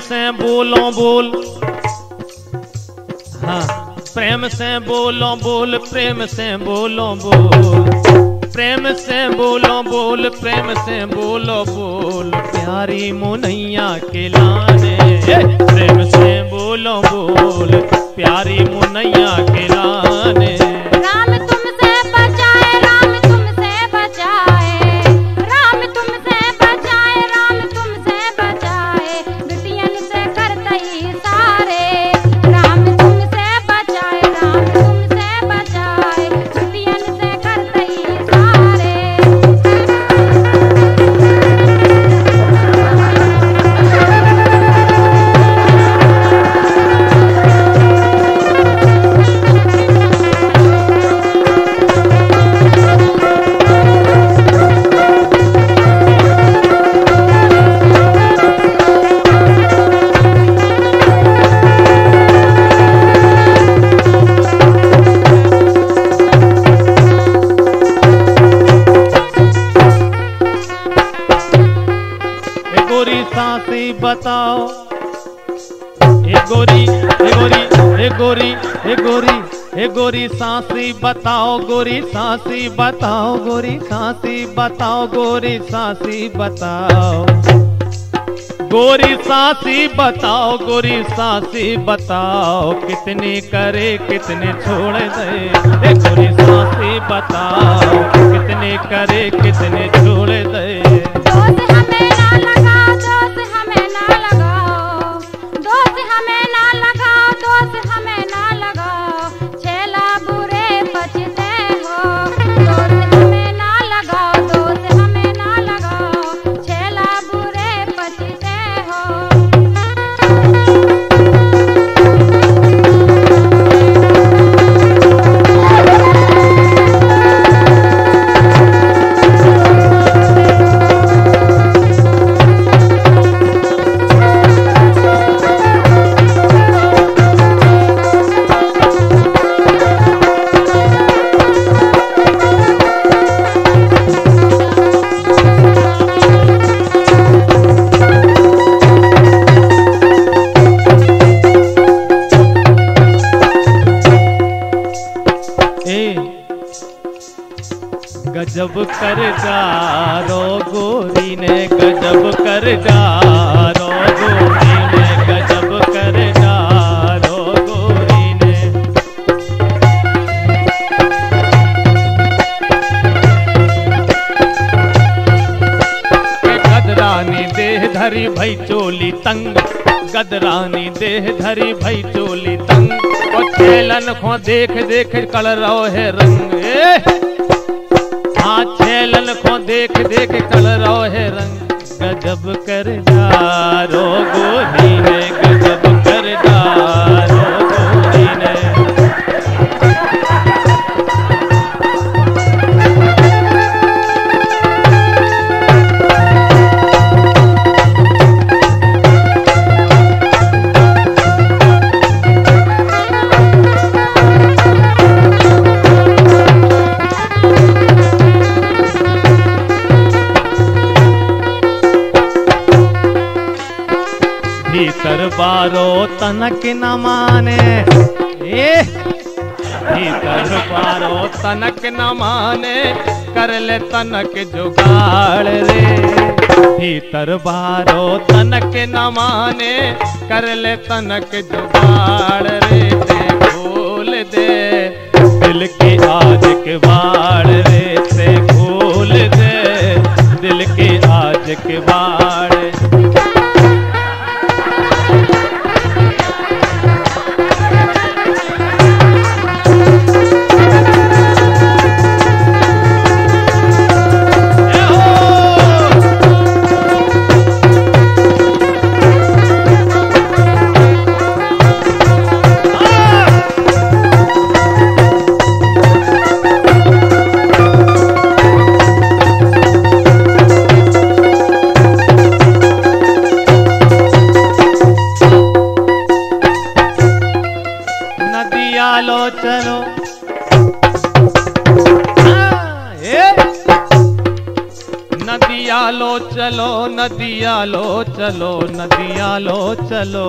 से बोलो बोल। हाँ प्रेम से बोलो बोल, प्रेम से बोलो बोल। प्रेम से बोलो बोल, प्रेम से बोलो बोल। प्यारी मुनैया के लाने प्रेम से बोलो बोल। प्यारी मुनैया के लाने। गोरी सांसी, बताओ गोरी सांसी, बताओ गोरी सांसी, बताओ गोरी सांसी, बताओ। गोरी सांसी, बताओ गोरी सांसी, बताओ कितनी करे, कितने छोड़ दे। गोरी सांसी, बताओ कितने करे, कितने छोड़ दे। धरी भई चोली तंग। गदरानी देह धरी भई चोली तंग। छेलन खो देख देख कलरो है रंग। हाँ छेलन खो देख देख कलरो है रंग। गजब कर जा डारो गोरी ने तनक न माने बारो तनक न माने कर ले तनक जुगाड़ रे। भीतर बारो तनक न माने कर ले तनक जुगाड़ रे। दे खोल दे। दिल के आज के बाड़ रे। से खोल दे। दिल के आज के बाड़ चलो नदिया लो, चलो, नदिया लो, चलो।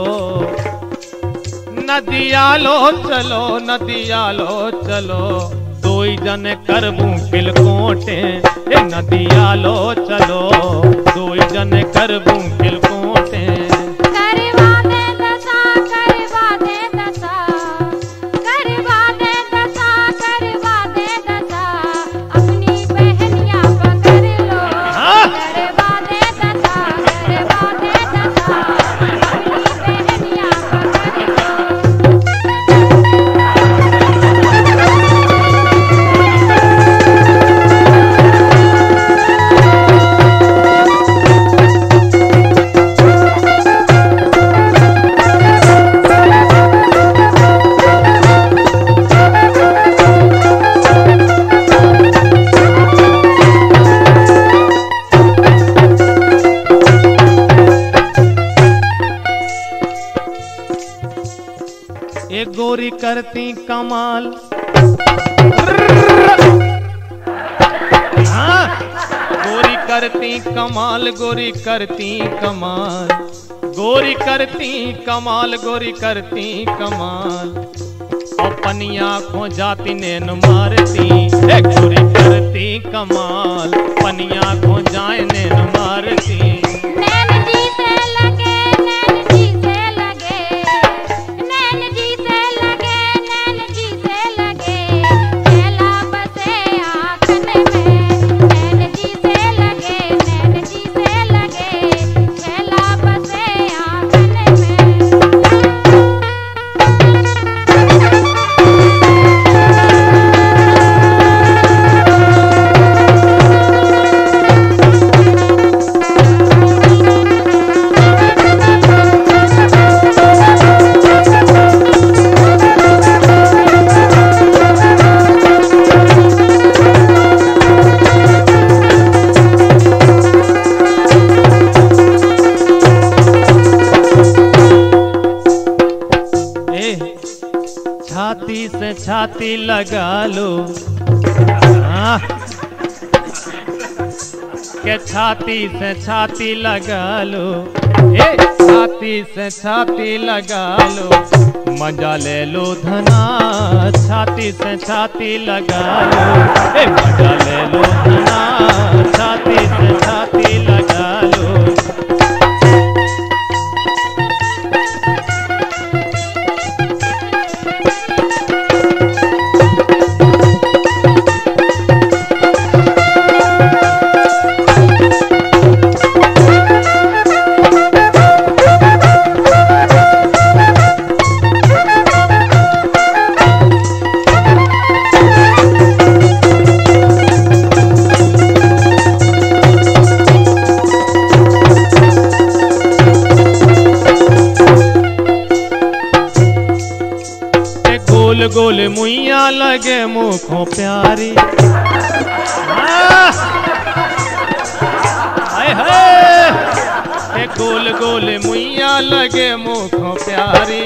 नदिया लो, चलो, नदिया लो, चलो। दोई जन करबू बिलकोटे नदिया लो, चलो। दोई जन करबू किलकोटे करती कमाल। हाँ, गोरी करती कमाल गोरी करती कमाल। गोरी करती कमाल गोरी करती कमाल। अपनी आँखों जाती नैन मारती गोरी करती कमाल। अपनी आँखों जाए नैन मारती। छाती से छाती लगा लो। हाँ। के छाती से छाती लगा लो? ए, छाती से छाती लगा लो। मज़ा ले लो धना। छाती से छाती लगा लो। ए, मज़ा ले लो धना। छाती से गोल गोल मुइया लगे मुखों प्यारी। हाय! हाय गोल गोल मुइया लगे मुखों प्यारी।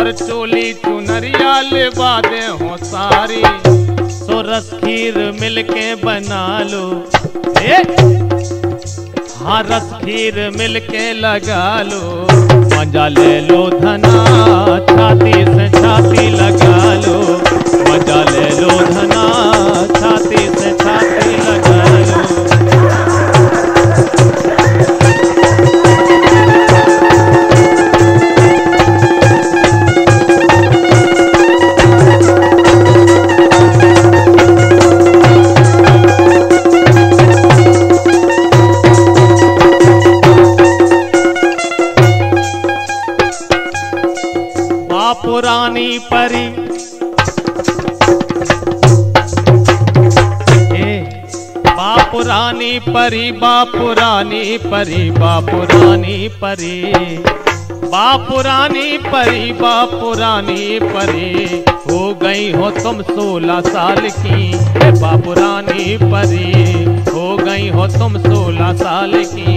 और चोली चुनरिया ले बादे हो सारी। सो रस खीर मिलके बना लो। ए! हाँ रस खीर मिलके लगा लो। मज़ा ले लो पुरानी परी। ए बापुरानी परी बापुरानी परी बापुरानी परी। बापुरानी परी बापुरानी परी। हो गई हो तुम सोलह साल की बापुरानी परी। हो गई हो तुम सोलह साल की।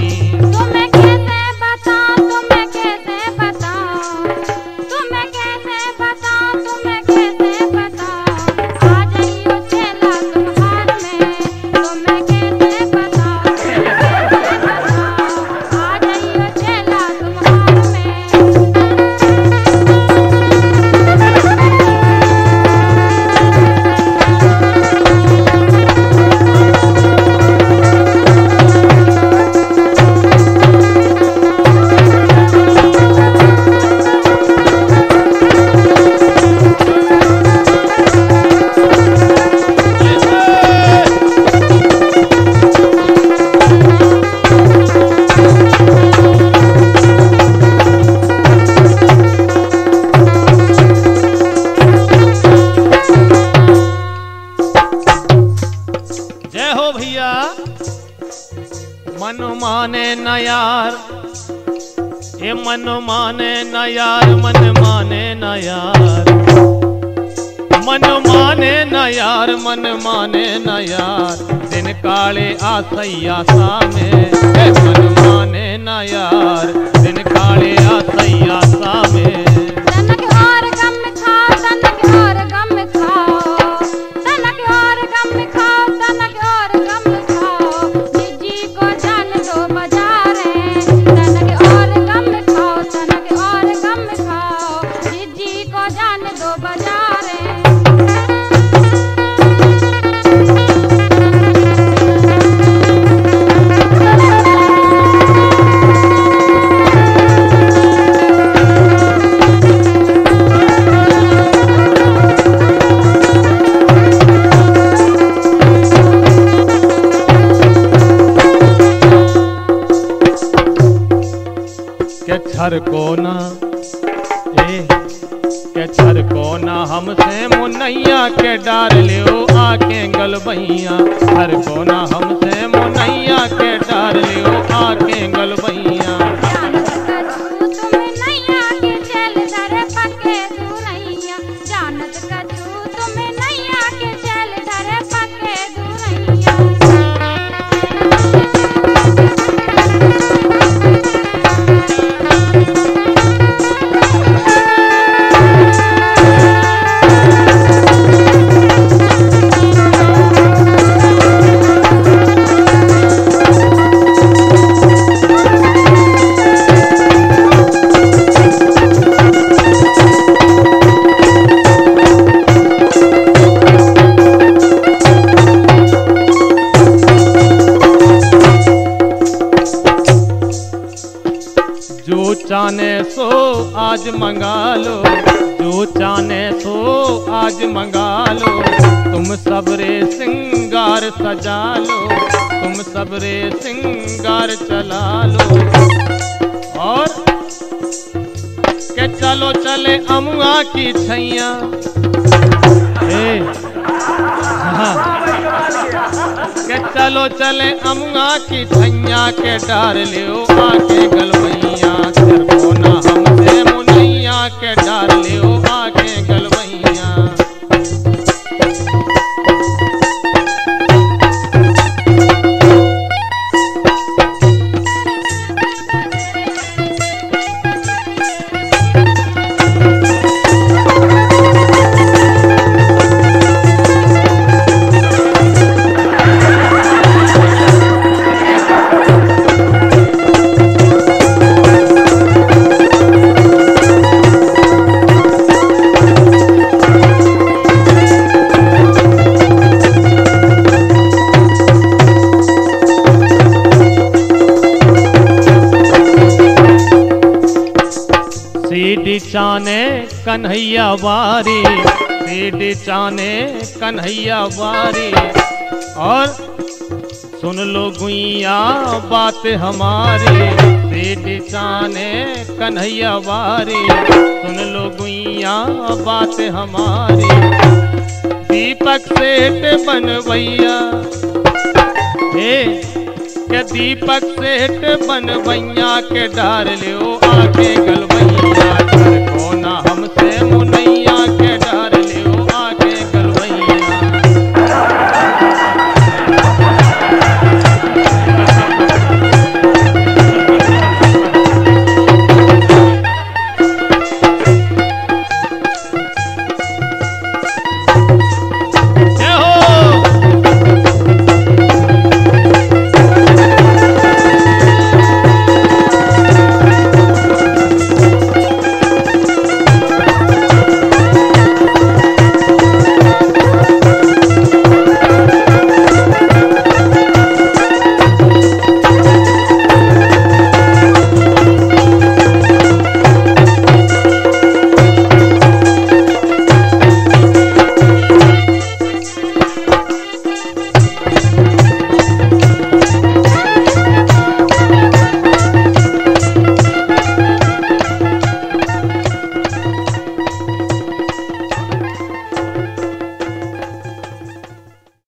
ये मन माने न यार, मन माने न यार। मन माने न यार, मन माने न यार। दिन काले आसैया सामे। मन माने न यार, दिन काले आसैया सामे। के छर को ना, ए, के छर को ना हमसे मुनैया के डार लियो आके गल भैया। को ना हमसे मुनैया के डार लियो आके गलबैया जानत चाने सो आज मंगा लो। जो चाने सो आज मंगा लो। तुम सबरे सिंगार सजा लो। तुम सबरे सिंगार चला लो। और के चलो चले अमुआ की छैया। हाँ। के चलो चले अमुआ की छैया के डार लियो आके हमसे मुनैया के कन्हैया बारी सीडी चाने कन्हैया बारी और सुन लो गुइया बात हमारी सीडी चाने कन्हैया बारी सुन लो गुइया बात हमारी। दीपक सेठ बनवैया, हे के दीपक सेठ बनवैया के डार लियो आके गलवैया?